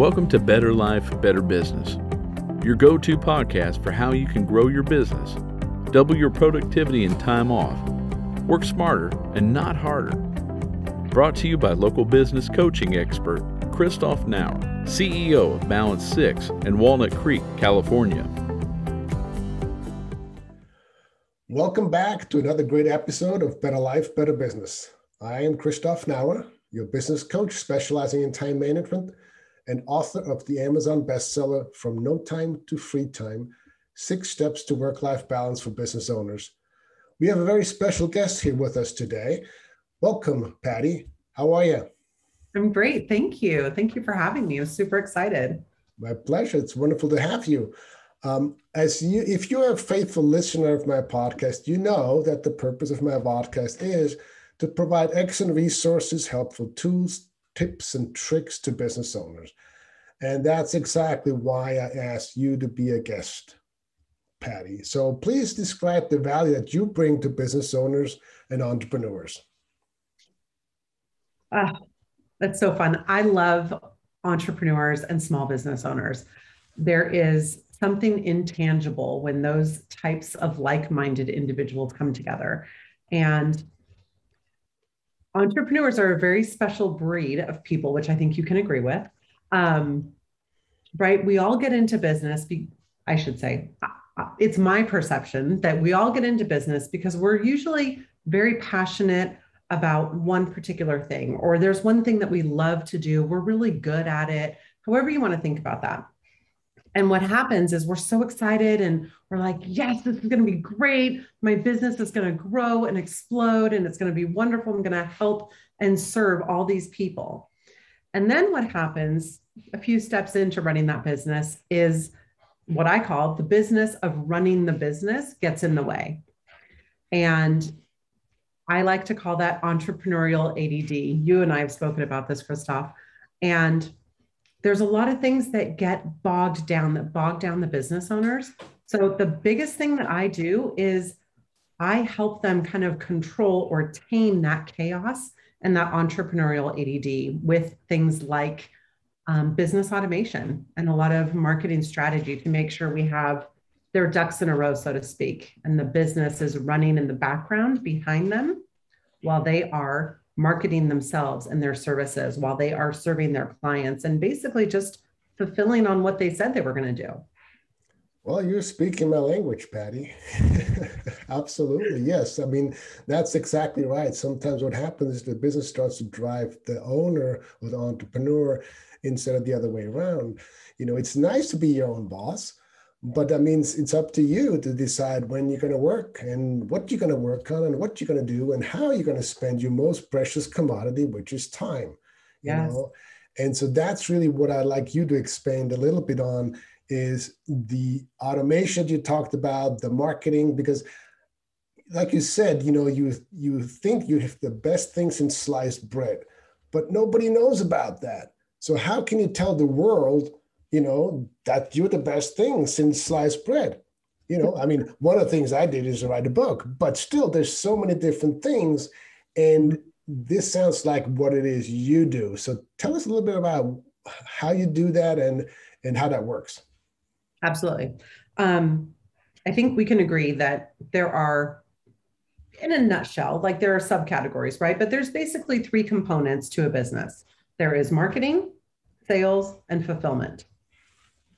Welcome to Better Life, Better Business, your go to podcast for how you can grow your business, double your productivity and time off, work smarter and not harder. Brought to you by local business coaching expert Christoph Nauer, CEO of Balance 6 in Walnut Creek, California. Welcome back to another great episode of Better Life, Better Business. I am Christoph Nauer, your business coach specializing in time management and author of the Amazon bestseller From No Time to Free Time Six Steps to Work Life Balance for Business Owners. We have a very special guest here with us today. Welcome, Patty. How are you? I'm great. Thank you. Thank you for having me. I'm super excited. My pleasure. It's wonderful to have you. Um, as you, if you're a faithful listener of my podcast, you know that the purpose of my podcast is to provide excellent resources, helpful tools, tips and tricks to business owners. And that's exactly why I asked you to be a guest, Patty. So please describe the value that you bring to business owners and entrepreneurs. Ah, that's so fun. I love entrepreneurs and small business owners. There is something intangible when those types of like minded individuals come together. And entrepreneurs are a very special breed of people, which I think you can agree with. Um, right? We all get into business. Be, I should say, uh, uh, it's my perception that we all get into business because we're usually very passionate about one particular thing, or there's one thing that we love to do. We're really good at it. However, you want to think about that. And what happens is we're so excited and we're like, yes, this is going to be great. My business is going to grow and explode and it's going to be wonderful. I'm going to help and serve all these people. And then what happens a few steps into running that business is what I call the business of running the business gets in the way. And I like to call that entrepreneurial ADD. You and I have spoken about this, Christoph. And there's a lot of things that get bogged down that bog down the business owners. So the biggest thing that I do is I help them kind of control or tame that chaos and that entrepreneurial ADD with things like um, business automation and a lot of marketing strategy to make sure we have their ducks in a row, so to speak, and the business is running in the background behind them while they are marketing themselves and their services while they are serving their clients and basically just fulfilling on what they said they were going to do. Well, you're speaking my language, Patty. Absolutely. Yes. I mean, that's exactly right. Sometimes what happens is the business starts to drive the owner or the entrepreneur instead of the other way around. You know, it's nice to be your own boss, but that means it's up to you to decide when you're going to work and what you're going to work on and what you're going to do and how you're going to spend your most precious commodity which is time you yes. know and so that's really what i'd like you to expand a little bit on is the automation you talked about the marketing because like you said you know you you think you have the best things in sliced bread but nobody knows about that so how can you tell the world you know, that you're the best thing since sliced bread. You know, I mean, one of the things I did is write a book, but still there's so many different things. And this sounds like what it is you do. So tell us a little bit about how you do that and and how that works. Absolutely. Um, I think we can agree that there are, in a nutshell, like there are subcategories, right? But there's basically three components to a business there is marketing, sales, and fulfillment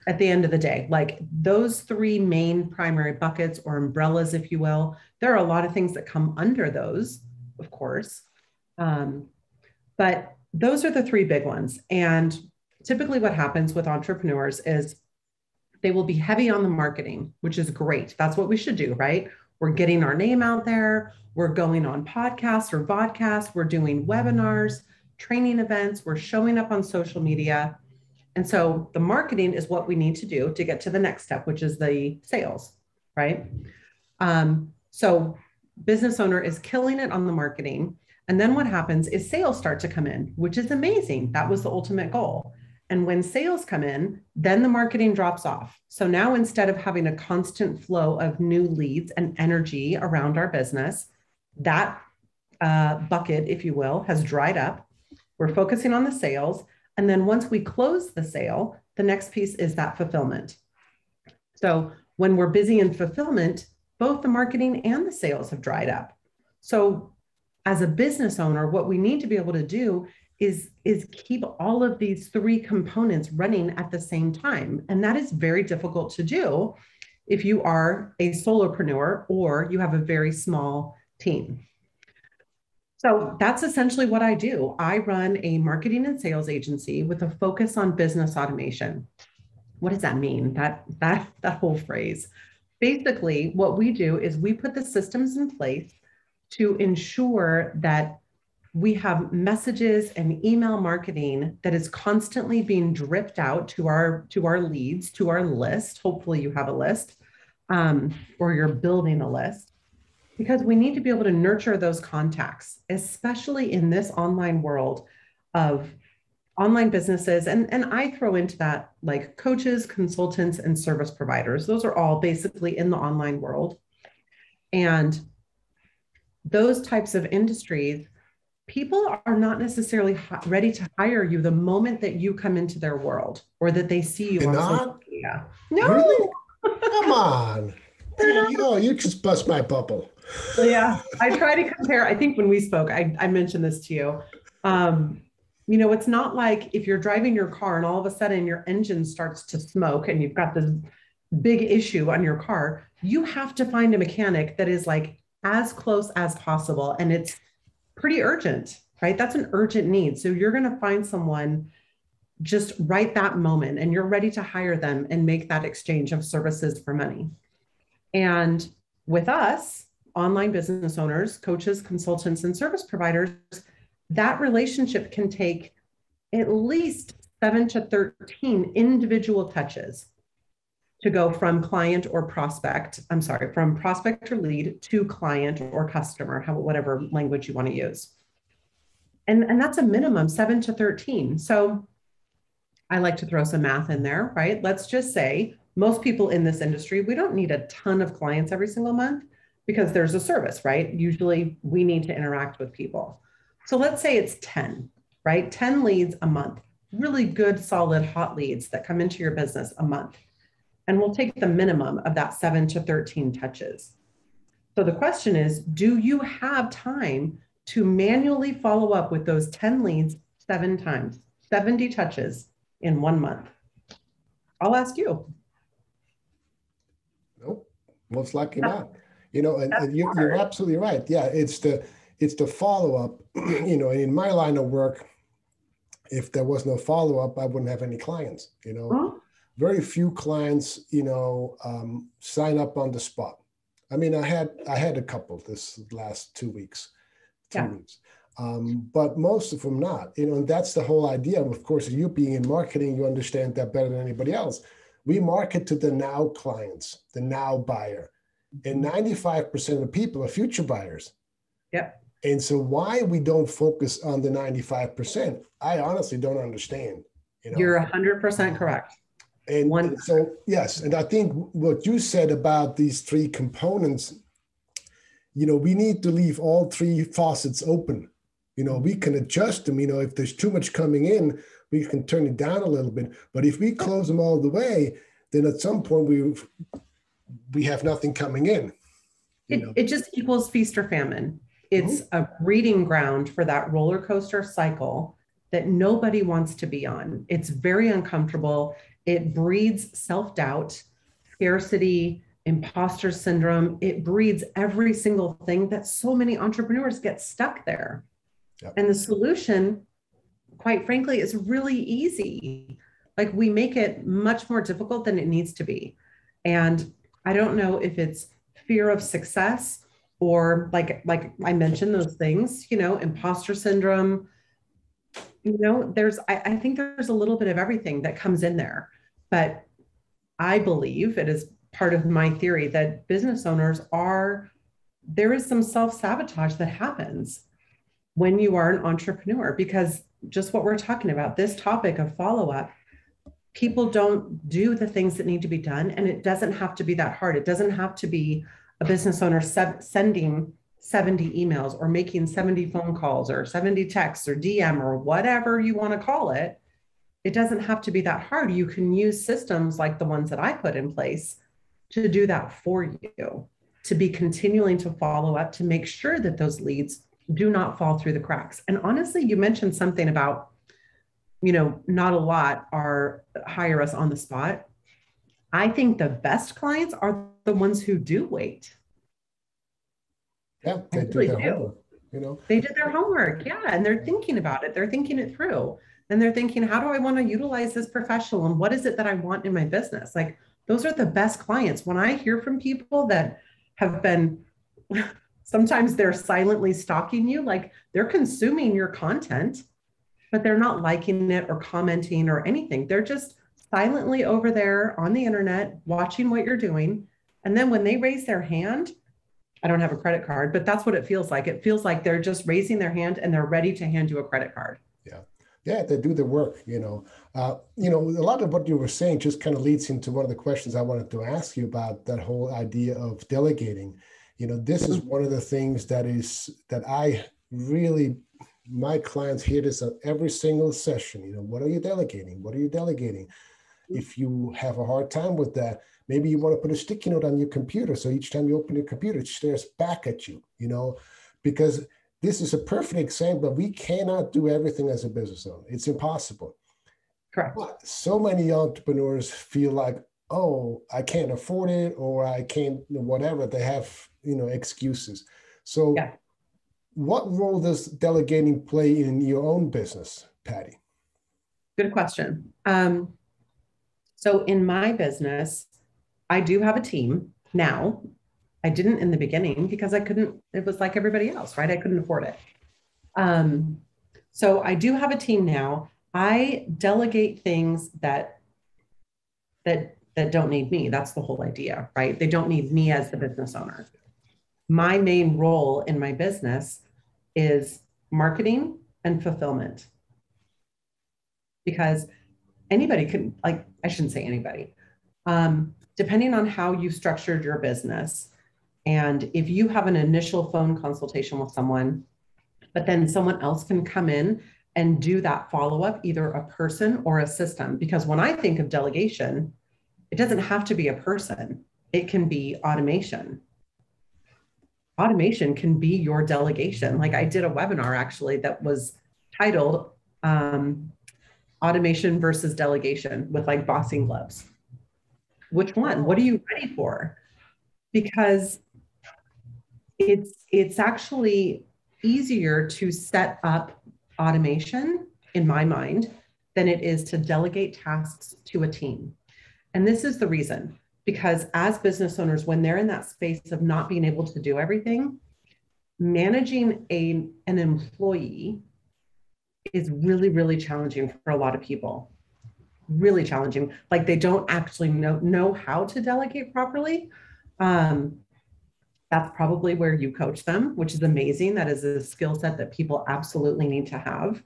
at the end of the day like those three main primary buckets or umbrellas if you will there are a lot of things that come under those of course. Um, but those are the three big ones. And typically what happens with entrepreneurs is they will be heavy on the marketing which is great. That's what we should do right? We're getting our name out there. We're going on podcasts or vodcasts. We're doing webinars training events. We're showing up on social media and so the marketing is what we need to do to get to the next step, which is the sales, right? Um, so business owner is killing it on the marketing. And then what happens is sales start to come in, which is amazing. That was the ultimate goal. And when sales come in, then the marketing drops off. So now instead of having a constant flow of new leads and energy around our business, that uh, bucket, if you will, has dried up. We're focusing on the sales And then once we close the sale, the next piece is that fulfillment. So when we're busy in fulfillment, both the marketing and the sales have dried up. So as a business owner, what we need to be able to do is, is keep all of these three components running at the same time. And that is very difficult to do if you are a solopreneur or you have a very small team. So that's essentially what I do. I run a marketing and sales agency with a focus on business automation. What does that mean? That that that whole phrase. Basically, what we do is we put the systems in place to ensure that we have messages and email marketing that is constantly being dripped out to our to our leads to our list hopefully you have a list um, or you're building a list because we need to be able to nurture those contacts especially in this online world of online businesses and and i throw into that like coaches consultants and service providers those are all basically in the online world and those types of industries people are not necessarily ready to hire you the moment that you come into their world or that they see you They're on not? social media. No, Really? Come on. You you just bust my bubble. Yeah. I try to compare. I think when we spoke, I, I mentioned this to you. Um, you know, it's not like if you're driving your car and all of a sudden your engine starts to smoke and you've got this big issue on your car, you have to find a mechanic that is like as close as possible. And it's pretty urgent, right? That's an urgent need. So you're going to find someone just right that moment and you're ready to hire them and make that exchange of services for money. And with us, online business owners, coaches, consultants, and service providers, that relationship can take at least seven to 13 individual touches to go from client or prospect, I'm sorry, from prospect or lead to client or customer, whatever language you want to use. And, and that's a minimum seven to 13. So I like to throw some math in there, right? Let's just say most people in this industry, we don't need a ton of clients every single month because there's a service, right? Usually we need to interact with people. So let's say it's 10, right? 10 leads a month, really good, solid, hot leads that come into your business a month and we'll take the minimum of that seven to 13 touches. So the question is do you have time to manually follow up with those 10 leads seven times, 70 touches in one month? I'll ask you. Nope, most likely not. You know, and, and you, you're absolutely right. Yeah, it's the it's the follow up. you know, in my line of work, if there was no follow up, I wouldn't have any clients. You know, huh? very few clients, you know, um, sign up on the spot. I mean, I had I had a couple this last two weeks, two yeah. weeks, um, but most of them not. You know, and that's the whole idea. Of course, you being in marketing, you understand that better than anybody else. We market to the now clients, the now buyer, and mm-hmm. ninety-five percent of the people are future buyers. Yep. And so, why we don't focus on the ninety-five percent, I honestly don't understand. You know? You're hundred percent correct. And, One. and so, yes, and I think what you said about these three components, you know, we need to leave all three faucets open. You know, we can adjust them. You know, if there's too much coming in, we can turn it down a little bit. But if we close them all the way, then at some point we we have nothing coming in. It, it just equals feast or famine. It's mm-hmm. a breeding ground for that roller coaster cycle that nobody wants to be on. It's very uncomfortable. It breeds self doubt, scarcity, imposter syndrome. It breeds every single thing that so many entrepreneurs get stuck there. Yep. And the solution, quite frankly, is really easy. Like we make it much more difficult than it needs to be. And I don't know if it's fear of success or like like I mentioned those things, you know, imposter syndrome, you know there's I, I, think there's a little bit of everything that comes in there but i believe it is part of my theory that business owners are there is some self-sabotage that happens when you are an entrepreneur because just what we're talking about this topic of follow-up people don't do the things that need to be done and it doesn't have to be that hard it doesn't have to be a business owner sending 70 emails or making 70 phone calls or 70 texts or DM or whatever you want to call it, it doesn't have to be that hard. You can use systems like the ones that I put in place to do that for you, to be continuing to follow up to make sure that those leads do not fall through the cracks. And honestly, you mentioned something about, you know, not a lot are hire us on the spot. I think the best clients are the ones who do wait. Yeah, they really do their homework. You know, they did their homework. Yeah, and they're thinking about it. They're thinking it through and they're thinking, how do I want to utilize this professional and what is it that I want in my business? Like those are the best clients. When I hear from people that have been sometimes they're silently stalking you, like they're consuming your content, but they're not liking it or commenting or anything. They're just silently over there on the internet watching what you're doing. And then when they raise their hand, I don't have a credit card, but that's what it feels like. It feels like they're just raising their hand and they're ready to hand you a credit card. Yeah yeah they do the work you know uh, you know a lot of what you were saying just kind of leads into one of the questions i wanted to ask you about that whole idea of delegating you know this is one of the things that is that i really my clients hear this at every single session you know what are you delegating what are you delegating mm. if you have a hard time with that maybe you want to put a sticky note on your computer so each time you open your computer it stares back at you you know because this is a perfect example. We cannot do everything as a business owner. It's impossible. Correct. But so many entrepreneurs feel like, oh, I can't afford it, or I can't, whatever. They have, you know, excuses. So, yeah. What role does delegating play in your own business, Patty? Good question. Um, so, in my business, I do have a team now I didn't in the beginning because I couldn't, it was like everybody else, right? I couldn't afford it. Um, so I do have a team now. I delegate things that that that don't need me. That's the whole idea, right? They don't need me as the business owner. My main role in my business is marketing and fulfillment. Because anybody can, like, I shouldn't say anybody. Um, depending on how you structured your business, and if you have an initial phone consultation with someone, but then someone else can come in and do that follow up, either a person or a system. Because when I think of delegation, it doesn't have to be a person, it can be automation. Automation can be your delegation. Like I did a webinar actually that was titled um, Automation versus Delegation with like boxing gloves. Which one? What are you ready for? Because it's it's actually easier to set up automation in my mind than it is to delegate tasks to a team. And this is the reason because as business owners when they're in that space of not being able to do everything, managing a an employee is really really challenging for a lot of people. Really challenging. Like they don't actually know know how to delegate properly. Um, that's probably where you coach them, which is amazing. That is a skill set that people absolutely need to have.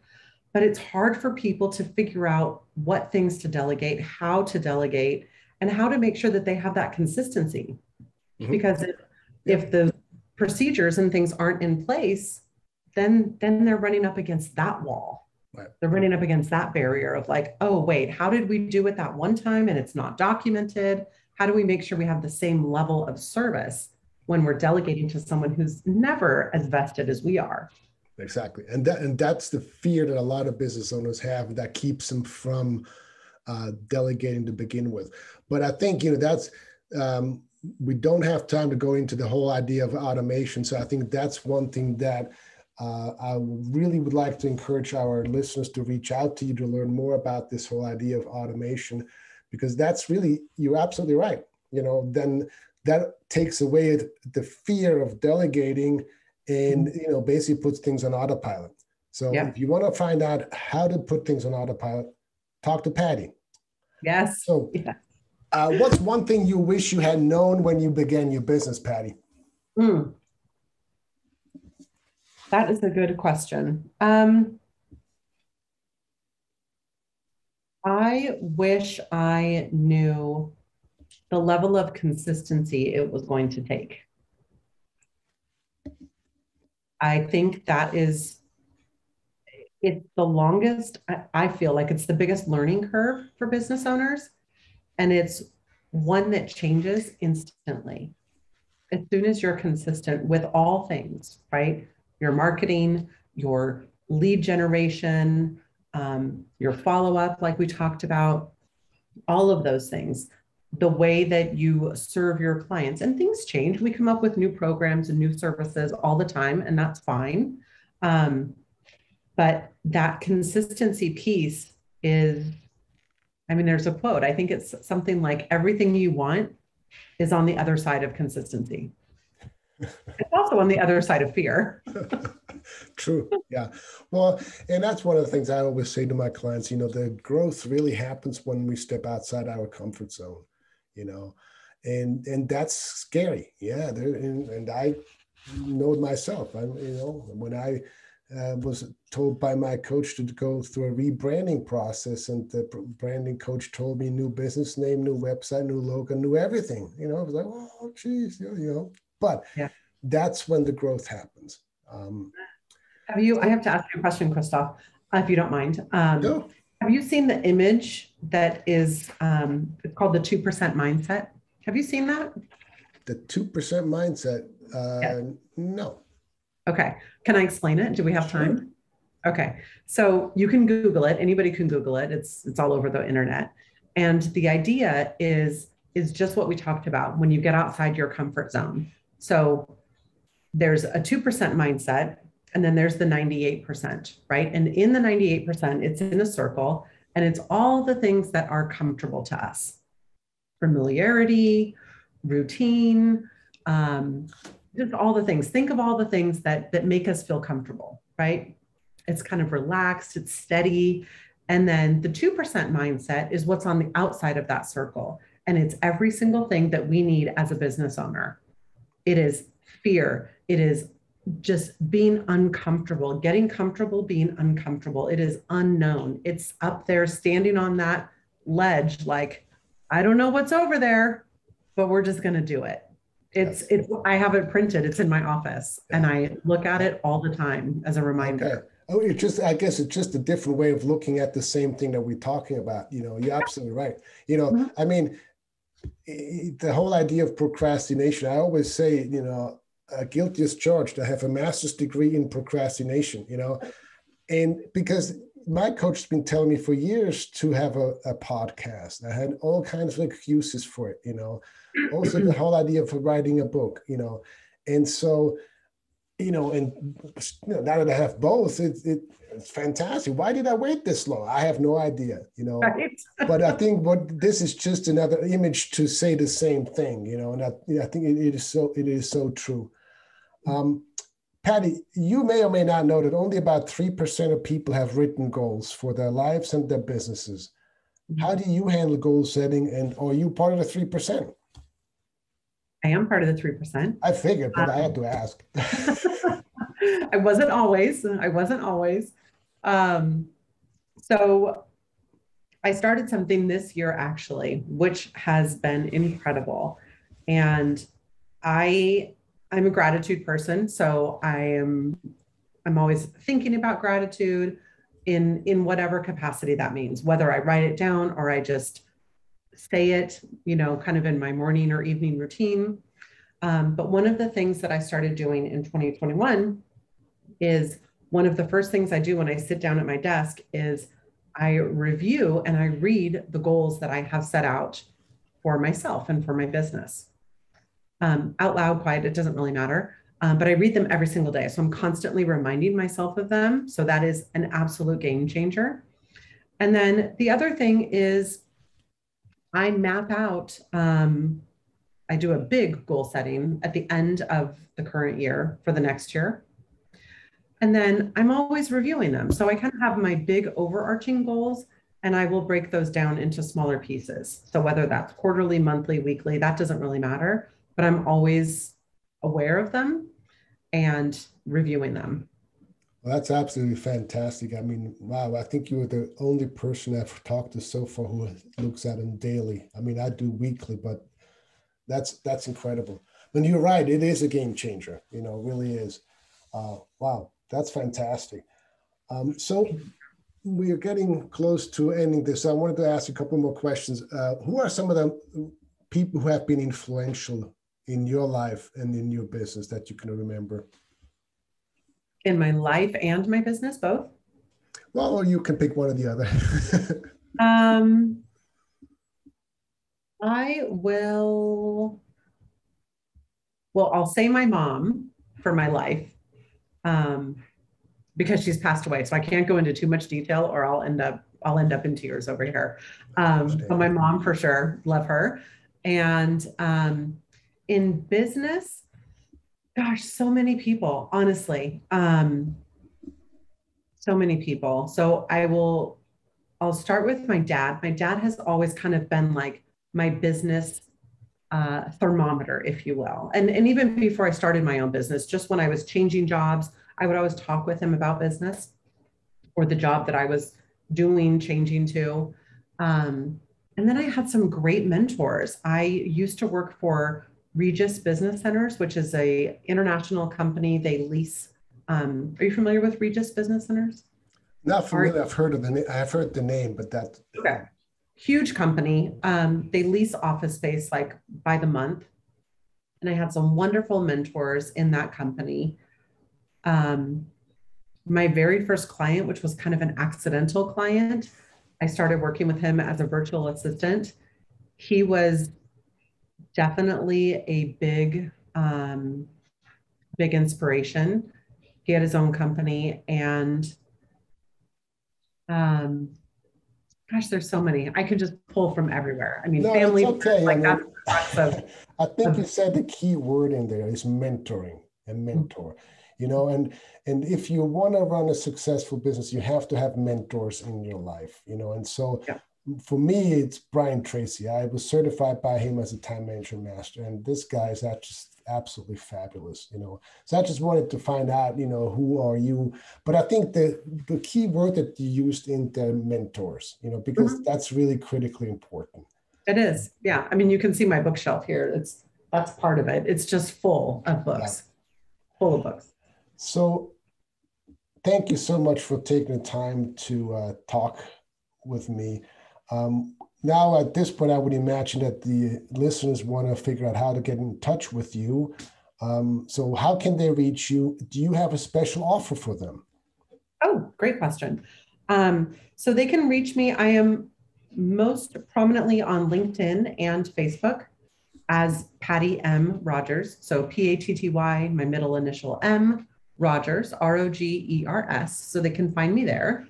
But it's hard for people to figure out what things to delegate, how to delegate, and how to make sure that they have that consistency. Mm-hmm. Because if, if the procedures and things aren't in place, then then they're running up against that wall. Right. They're running up against that barrier of like, oh, wait, how did we do it that one time and it's not documented? How do we make sure we have the same level of service? when we're delegating to someone who's never as vested as we are. Exactly, and that and that's the fear that a lot of business owners have that keeps them from uh, delegating to begin with. But I think you know that's um, we don't have time to go into the whole idea of automation. So I think that's one thing that uh, I really would like to encourage our listeners to reach out to you to learn more about this whole idea of automation, because that's really you're absolutely right. You know, then that takes away the fear of delegating and mm-hmm. you know basically puts things on autopilot so yeah. if you want to find out how to put things on autopilot talk to patty yes so yeah. uh, what's one thing you wish you had known when you began your business patty mm. that is a good question um, i wish i knew the level of consistency it was going to take. I think that is it's the longest, I, feel like it's the biggest learning curve for business owners. And it's one that changes instantly. As soon as you're consistent with all things, right? Your marketing, your lead generation, um, your follow up, like we talked about, all of those things, the way that you serve your clients, and things change. We come up with new programs and new services all the time, and that's fine. Um, but that consistency piece is, I mean, there's a quote. I think it's something like everything you want is on the other side of consistency. it's also on the other side of fear. True. Yeah. Well, and that's one of the things I always say to my clients, you know, the growth really happens when we step outside our comfort zone, you know, and and that's scary. Yeah. And, and I know it myself. I, you know, when I uh, was told by my coach to go through a rebranding process, and the branding coach told me new business name, new website, new logo, new everything. You know, I was like, oh, geez, you know. But yeah. that's when the growth happens. Um, have you? I have to ask you a question, Christoph, if you don't mind. Um, no. Have you seen the image that is um, called the two percent mindset? Have you seen that? The two percent mindset. Uh, yeah. No. Okay. Can I explain it? Do we have time? Sure. Okay. So you can Google it. Anybody can Google it. It's it's all over the internet. And the idea is is just what we talked about when you get outside your comfort zone. So there's a 2% mindset and then there's the 98%, right? And in the 98%, it's in a circle and it's all the things that are comfortable to us familiarity, routine, um, just all the things. Think of all the things that that make us feel comfortable, right? It's kind of relaxed, it's steady. And then the 2% mindset is what's on the outside of that circle. And it's every single thing that we need as a business owner. It is fear. It is just being uncomfortable, getting comfortable being uncomfortable. It is unknown. It's up there standing on that ledge, like, I don't know what's over there, but we're just going to do it. It's it's I have it printed. It's in my office, and I look at it all the time as a reminder. Okay. Oh, it's just I guess it's just a different way of looking at the same thing that we're talking about. You know, you're absolutely right. You know, mm-hmm. I mean, the whole idea of procrastination. I always say, you know, guilty as charged. I have a master's degree in procrastination. You know, and because my coach has been telling me for years to have a, a podcast. I had all kinds of excuses for it. You know also the whole idea of writing a book, you know. And so, you know, and you know, now that I have both, it, it, it's fantastic. Why did I wait this long? I have no idea, you know. Right. but I think what this is just another image to say the same thing, you know. And I, I think it, it is so it is so true. Um, Patty, you may or may not know that only about 3% of people have written goals for their lives and their businesses. How do you handle goal setting and are you part of the 3%? I am part of the 3%. I figured, but um, I had to ask. I wasn't always. I wasn't always. Um, so I started something this year actually, which has been incredible. And I I'm a gratitude person, so I am I'm always thinking about gratitude in in whatever capacity that means, whether I write it down or I just say it, you know, kind of in my morning or evening routine. Um, but one of the things that I started doing in 2021 is one of the first things I do when I sit down at my desk is I review and I read the goals that I have set out for myself and for my business. Um, out loud, quiet, it doesn't really matter. Um, but I read them every single day. So I'm constantly reminding myself of them. So that is an absolute game changer. And then the other thing is I map out, um, I do a big goal setting at the end of the current year for the next year. And then I'm always reviewing them. So I kind of have my big overarching goals and I will break those down into smaller pieces. So whether that's quarterly, monthly, weekly, that doesn't really matter, but I'm always aware of them and reviewing them. Well, that's absolutely fantastic. I mean, wow, I think you were the only person I've talked to so far who looks at them daily. I mean, I do weekly, but that's that's incredible. And you're right, it is a game changer. You know, really is. Uh, wow, that's fantastic. Um, so we are getting close to ending this. I wanted to ask a couple more questions. Uh, who are some of the people who have been influential in your life and in your business that you can remember? In my life and my business, both? Well, or you can pick one or the other. um, I will, well, I'll say my mom for my life. Um, because she's passed away. So I can't go into too much detail or I'll end up I'll end up in tears over here. Um, but my mom for sure, love her. And um, in business, gosh, so many people, honestly. Um, so many people. So I will I'll start with my dad. My dad has always kind of been like my business uh, thermometer, if you will. And, and even before I started my own business, just when I was changing jobs, I would always talk with him about business or the job that I was doing, changing to. Um, and then I had some great mentors. I used to work for Regus Business Centers, which is a international company. They lease. Um, are you familiar with Regus Business Centers? Not familiar. I've heard of the. I've heard the name, but that. Okay. Huge company. Um, they lease office space like by the month, and I had some wonderful mentors in that company um, my very first client, which was kind of an accidental client, I started working with him as a virtual assistant. He was definitely a big, um, big inspiration. He had his own company and um, gosh, there's so many. I could just pull from everywhere. I mean, no, family, okay. like I, mean, of, I think of, you said the key word in there is mentoring, a mentor. Mm-hmm you know and and if you want to run a successful business you have to have mentors in your life you know and so yeah. For me it's brian tracy. I was certified by him as a time management master and this guy is just absolutely fabulous you know. So i just wanted to find out you know who are you? But i think the the key word that you used in the mentors you know because mm-hmm. that's really critically important. It is yeah. I mean you can see my bookshelf here. It's that's part of it. It's just full of books. Yeah. full of books. So, thank you so much for taking the time to uh, talk with me. Um, now, at this point, I would imagine that the listeners want to figure out how to get in touch with you. Um, so, how can they reach you? Do you have a special offer for them? Oh, great question. Um, so, they can reach me. I am most prominently on LinkedIn and Facebook as Patty M. Rogers. So, P A T T Y, my middle initial M, Rogers, R O G E R S, so they can find me there.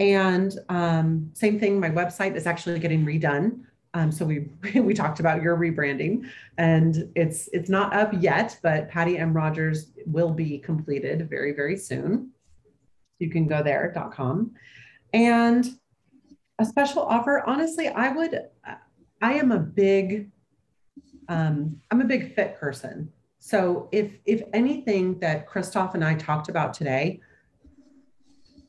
And um, same thing, my website is actually getting redone. Um, so we we talked about your rebranding, and it's it's not up yet, but Patty M Rogers will be completed very very soon. You can go there.com, and a special offer. Honestly, I would. I am a big. Um, I'm a big fit person. So if if anything that Christoph and I talked about today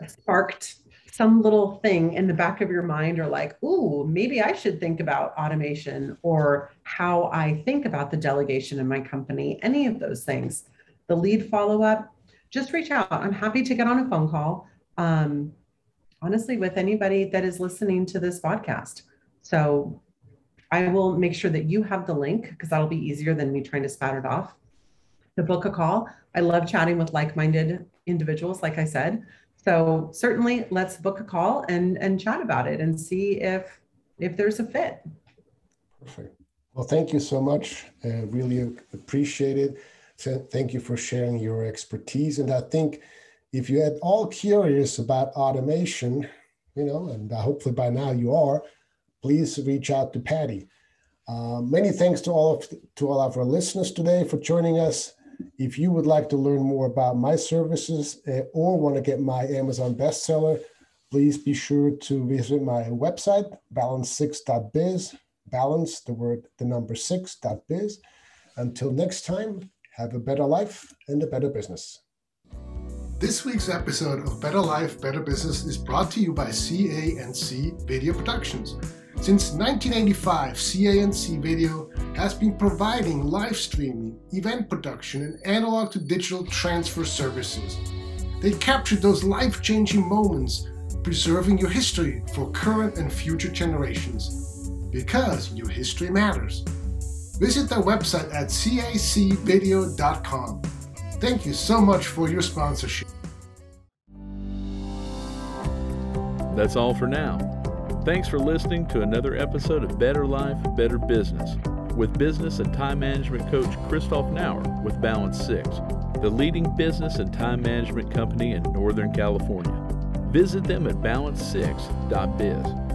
sparked some little thing in the back of your mind or like, ooh, maybe I should think about automation or how I think about the delegation in my company, any of those things, the lead follow up, just reach out. I'm happy to get on a phone call. Um, honestly, with anybody that is listening to this podcast. So I will make sure that you have the link because that'll be easier than me trying to spout it off to book a call. I love chatting with like-minded individuals, like I said. So certainly let's book a call and, and chat about it and see if, if there's a fit. Perfect. Well, thank you so much. Uh, really appreciate it. So thank you for sharing your expertise. And I think if you're at all curious about automation, you know, and hopefully by now you are, please reach out to Patty. Uh, many thanks to all of to all of our listeners today for joining us. If you would like to learn more about my services uh, or want to get my Amazon bestseller, please be sure to visit my website, balance6.biz, balance the word, the number 6.biz. Until next time, have a better life and a better business. This week's episode of Better Life, Better Business is brought to you by CA&C Video Productions. Since 1985, CA&C Video has been providing live streaming, event production, and analog to digital transfer services. They capture those life changing moments, preserving your history for current and future generations. Because your history matters. Visit their website at cacvideo.com. Thank you so much for your sponsorship. That's all for now. Thanks for listening to another episode of Better Life, Better Business with business and time management coach Christoph Nauer with Balance 6, the leading business and time management company in Northern California. Visit them at balance6.biz.